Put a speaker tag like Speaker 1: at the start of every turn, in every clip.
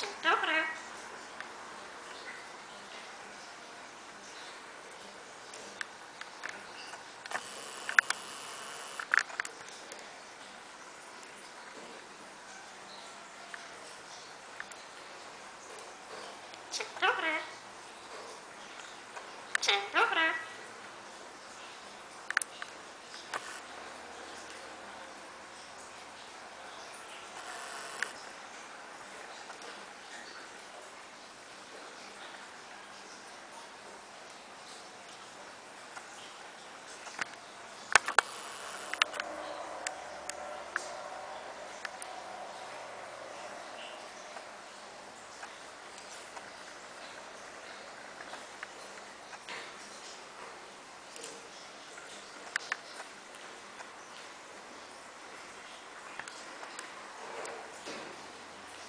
Speaker 1: Dzień dobry. Dzień dobry. Dzień dobry.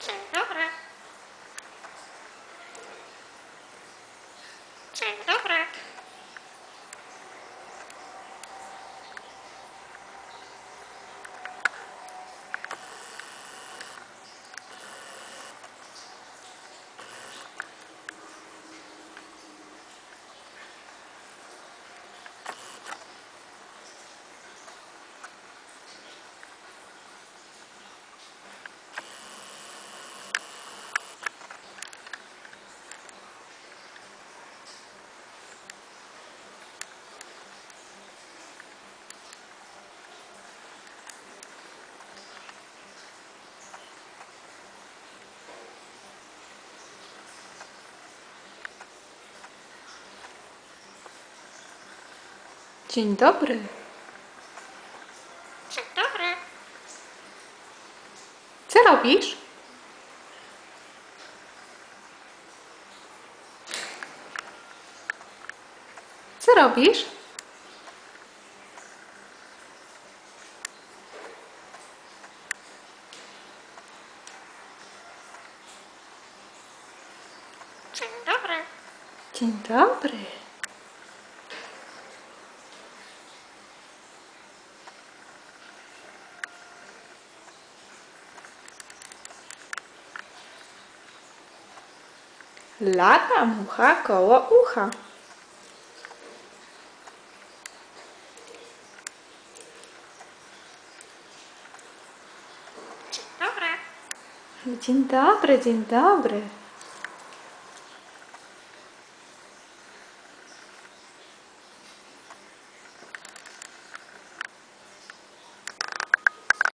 Speaker 1: Dzień dobry. Dzień dobry.
Speaker 2: Dzień dobry.
Speaker 1: Dzień dobry.
Speaker 2: Co robisz? Co robisz?
Speaker 1: Dzień dobry.
Speaker 2: Dzień dobry. Lata mucha koło ucha.
Speaker 1: Dzień dobry.
Speaker 2: Dzień dobry, dzień dobry.